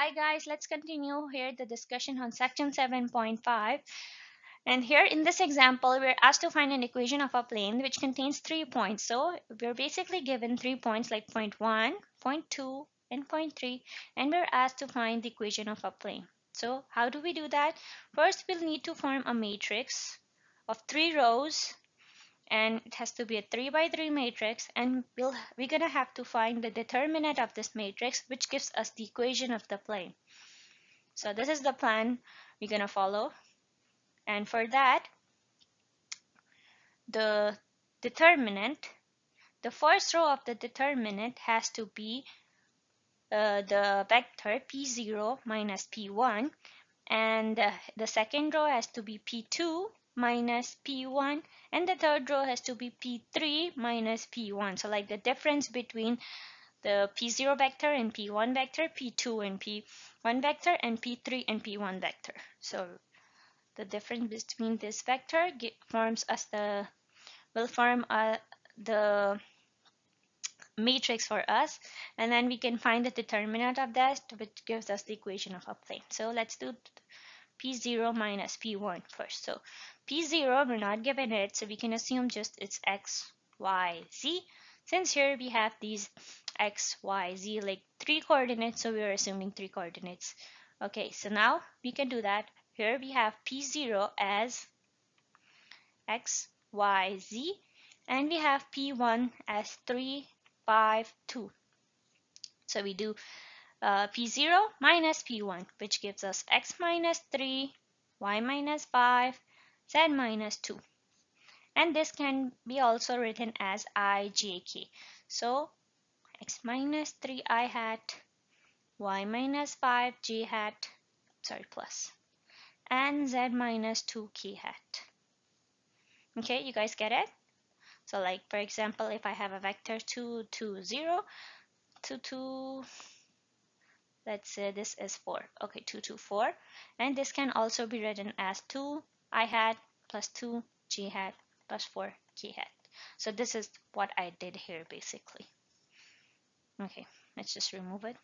Hi guys, let's continue here the discussion on section 7.5. And here in this example, we're asked to find an equation of a plane which contains three points. So we're basically given three points like point 1, point 2, and point 3. And we're asked to find the equation of a plane. So how do we do that? First, we'll need to form a matrix of three rows and it has to be a 3 by 3 matrix and we'll, we're going to have to find the determinant of this matrix which gives us the equation of the plane. So this is the plan we're going to follow and for that the determinant the first row of the determinant has to be uh, the vector p0 minus p1 and uh, the second row has to be p2 minus p1 and the third row has to be p3 minus p1 so like the difference between the p0 vector and p1 vector p2 and p1 vector and p3 and p1 vector. So the difference between this vector forms as the will form uh, the matrix for us and then we can find the determinant of that which gives us the equation of a plane. So let's do p0 minus p1 first so P0, we're not given it, so we can assume just it's x, y, z. Since here we have these x, y, z, like three coordinates, so we're assuming three coordinates. Okay, so now we can do that. Here we have P0 as x, y, z, and we have P1 as 3, 5, 2. So we do uh, P0 minus P1, which gives us x minus 3, y minus 5, z minus 2 and this can be also written as ijk so x minus 3 i hat y minus 5 j hat sorry plus and z minus 2 k hat. Okay you guys get it? So like for example if i have a vector 2 2 0 2 2 let's say this is 4 okay 2 2 4 and this can also be written as 2 i hat plus 2 j hat plus 4 k hat. So this is what I did here basically. Okay, let's just remove it.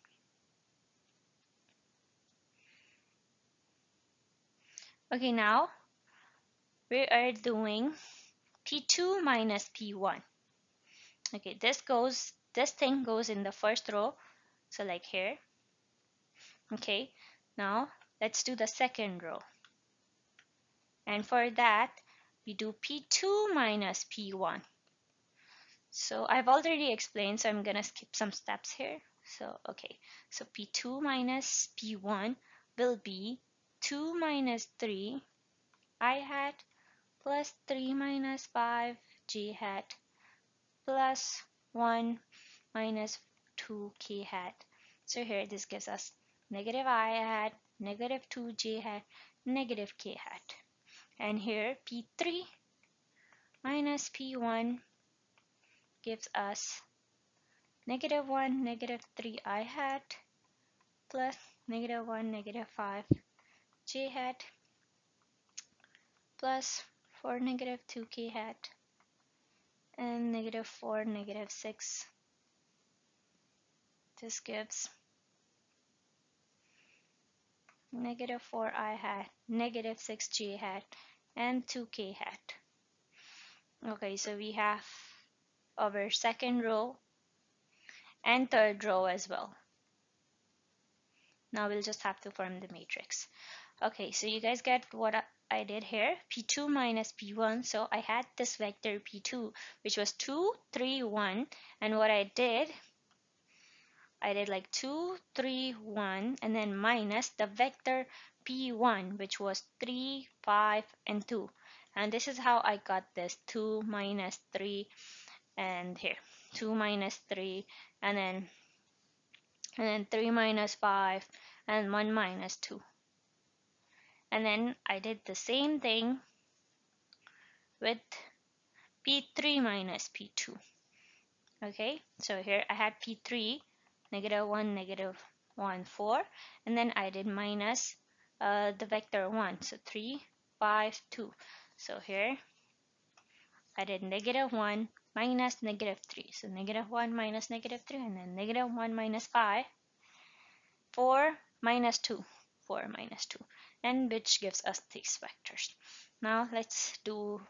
Okay, now we are doing P2 minus P1. Okay, this goes, this thing goes in the first row. So like here. Okay, now let's do the second row. And for that, we do P2 minus P1. So I've already explained, so I'm to skip some steps here. So, okay, so P2 minus P1 will be 2 minus 3 i hat plus 3 minus 5 j hat plus 1 minus 2 k hat. So here this gives us negative i hat, negative 2 j hat, negative k hat and here P3 minus P1 gives us negative 1 negative 3 i hat plus negative 1 negative 5 j hat plus 4 negative 2 k hat and negative 4 negative 6 this gives negative 4 i hat negative 6 j hat and 2k hat. Okay, so we have our second row and third row as well. Now we'll just have to form the matrix. Okay, so you guys get what I did here, P2 minus P1. So I had this vector P2, which was 2, 3, 1. And what I did, I did like 2, 3, 1, and then minus the vector P1 which was 3, 5 and 2 and this is how I got this 2 minus 3 and here 2 minus 3 and then and then 3 minus 5 and 1 minus 2 and then I did the same thing with P3 minus P2 okay so here I had P3 negative 1 negative 1 4 and then I did minus uh, the vector 1 so 3 5 2 so here I did negative 1 minus negative 3 so negative 1 minus negative 3 and then negative 1 minus 5 4 minus 2 4 minus 2 and which gives us these vectors. Now let's do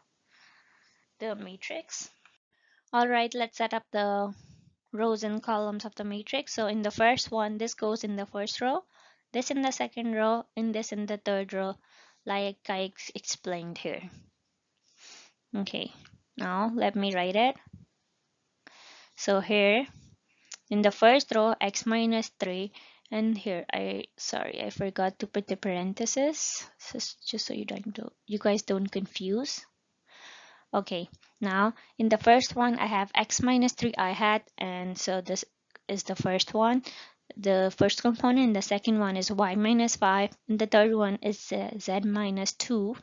the matrix. All right let's set up the rows and columns of the matrix. So in the first one this goes in the first row this in the second row and this in the third row like I explained here. Okay now let me write it. So here in the first row x minus 3 and here I sorry I forgot to put the parentheses just so you don't do, you guys don't confuse okay now in the first one I have x minus 3 i hat and so this is the first one. The first component the second one is y minus 5 and the third one is uh, z minus 2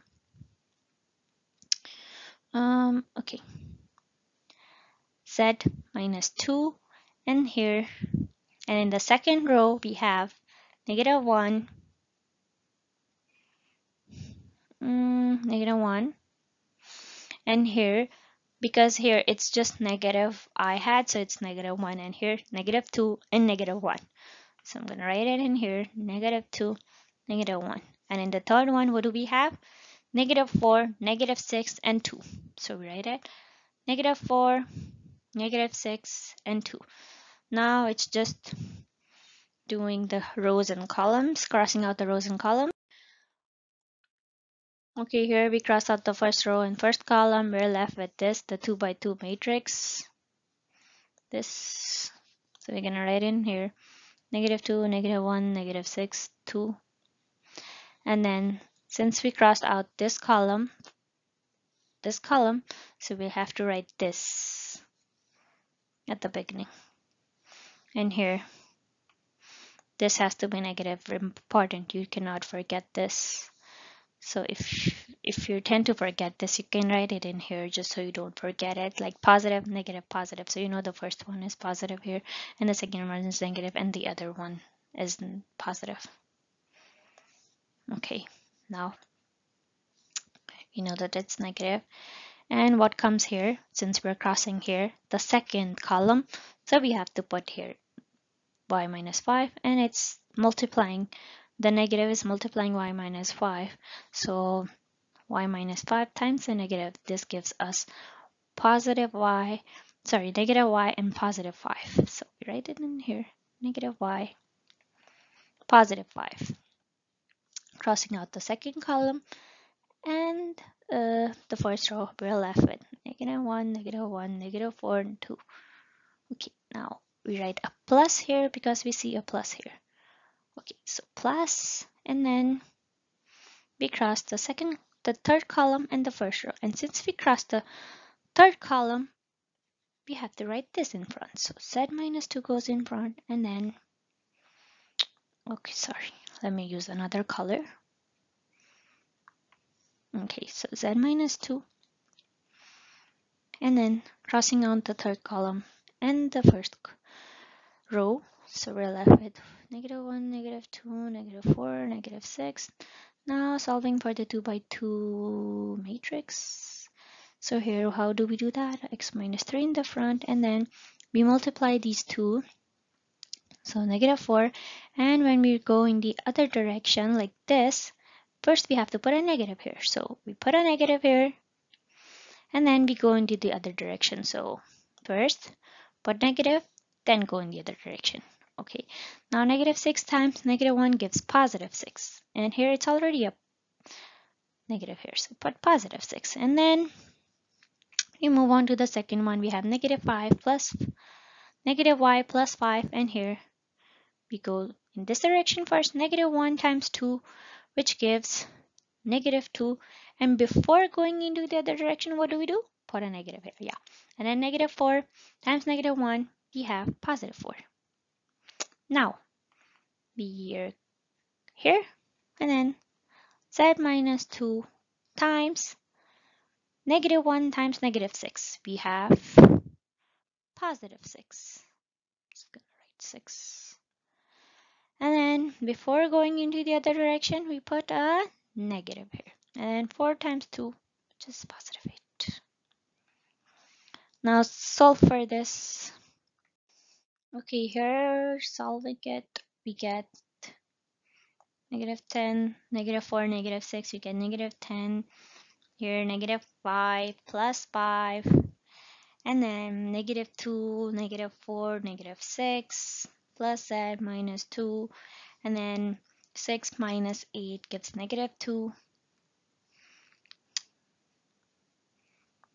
um okay. Z minus 2 and here and in the second row we have negative 1 mm, negative 1 and here because here it's just negative i hat so it's negative 1 and here negative 2 and negative 1 so i'm gonna write it in here negative 2 negative 1 and in the third one what do we have? Negative 4 negative 6 and 2 so we write it negative 4 negative 6 and 2 now it's just doing the rows and columns crossing out the rows and columns Okay, here we cross out the first row and first column. We're left with this, the 2 by 2 matrix. This, so we're going to write in here, negative 2, negative 1, negative 6, 2. And then since we crossed out this column, this column, so we have to write this at the beginning. And here, this has to be negative, important. You cannot forget this. So if if you tend to forget this, you can write it in here just so you don't forget it like positive, negative, positive. So you know the first one is positive here and the second one is negative and the other one is positive. Okay, now you know that it's negative. And what comes here, since we're crossing here, the second column, so we have to put here y minus 5 and it's multiplying the negative is multiplying y minus 5 so y minus 5 times the negative this gives us positive y sorry negative y and positive 5 so we write it in here negative y positive 5 crossing out the second column and uh, the first row we're left with negative 1 negative 1 negative 4 and 2 okay now we write a plus here because we see a plus here Okay, so plus, and then we cross the second, the third column and the first row. And since we cross the third column, we have to write this in front. So z minus 2 goes in front and then, okay, sorry, let me use another color. Okay, so z minus 2 and then crossing out the third column and the first row so we're left with negative 1, negative 2, negative 4, negative 6. Now solving for the 2 by 2 matrix. So here, how do we do that? x minus 3 in the front, and then we multiply these two. So negative 4. And when we go in the other direction, like this, first we have to put a negative here. So we put a negative here, and then we go into the other direction. So first, put negative, then go in the other direction. Okay, now negative 6 times negative 1 gives positive 6. And here it's already a negative here, so put positive 6. And then we move on to the second one. We have negative 5 plus negative y plus 5. And here we go in this direction first, negative 1 times 2, which gives negative 2. And before going into the other direction, what do we do? Put a negative here, yeah. And then negative 4 times negative 1, we have positive 4. Now, we are here and then z minus 2 times negative 1 times negative 6. We have positive 6. Just gonna write 6. And then before going into the other direction, we put a negative here. And then 4 times 2, which is positive 8. Now solve for this. Okay, here solving it, we get negative 10, negative 4, negative 6, we get negative 10. Here, negative 5 plus 5. And then negative 2, negative 4, negative 6 plus z minus 2. And then 6 minus 8 gives negative 2.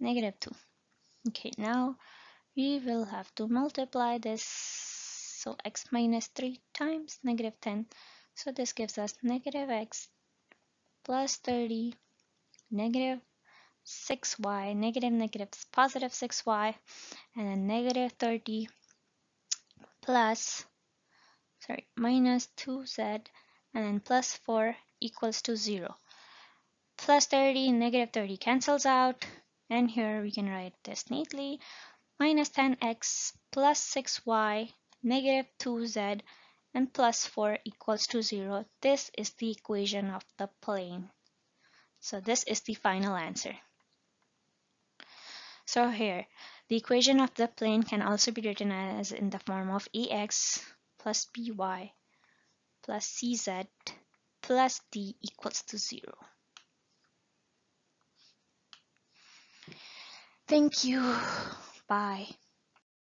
Negative 2. Okay, now we will have to multiply this. So x minus 3 times negative 10 so this gives us negative x plus 30, negative 6y, negative negative positive 6y, and then negative 30 plus, sorry, minus 2z, and then plus 4 equals to 0. Plus 30, negative 30 cancels out, and here we can write this neatly. Minus 10x plus 6y, negative 2z, and plus 4 equals to 0. This is the equation of the plane. So this is the final answer. So here, the equation of the plane can also be written as in the form of ax plus by plus cz plus d equals to 0. Thank you. Bye.